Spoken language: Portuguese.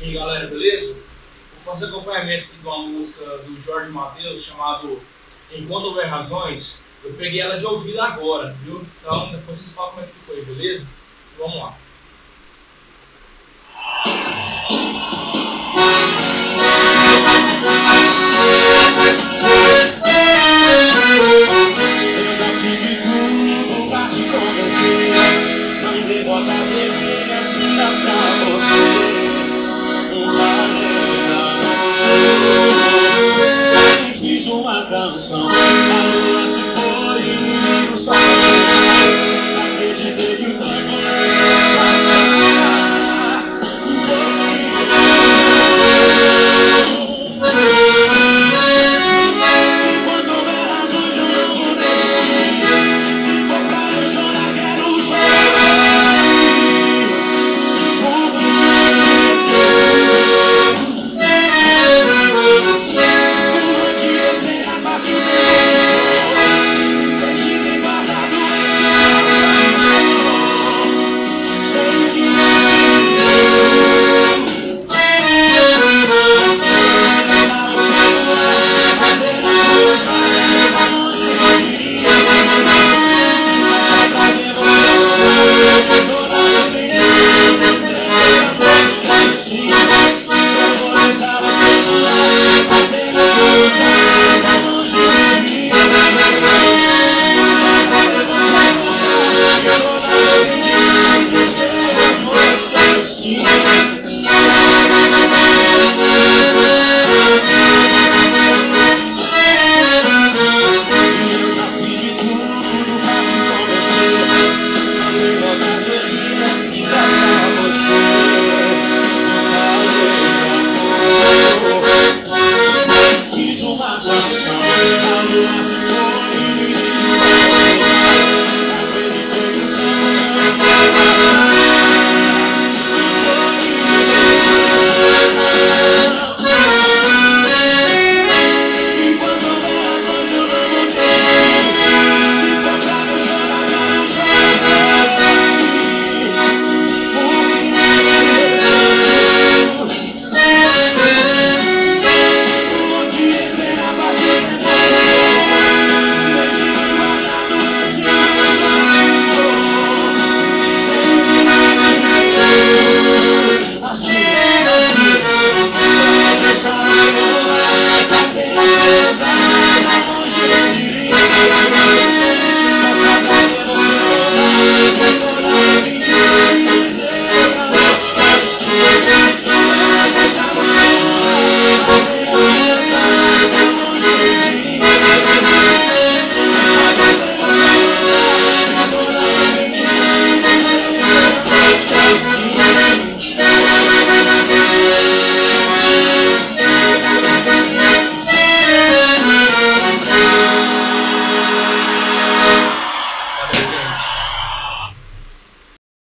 E aí galera, beleza? Vou fazer acompanhamento aqui de uma música do Jorge Matheus chamado Enquanto Houver Razões. Eu peguei ela de ouvido agora, viu? Então depois vocês falam como é que ficou aí, beleza? Vamos lá. uma canção. Yes.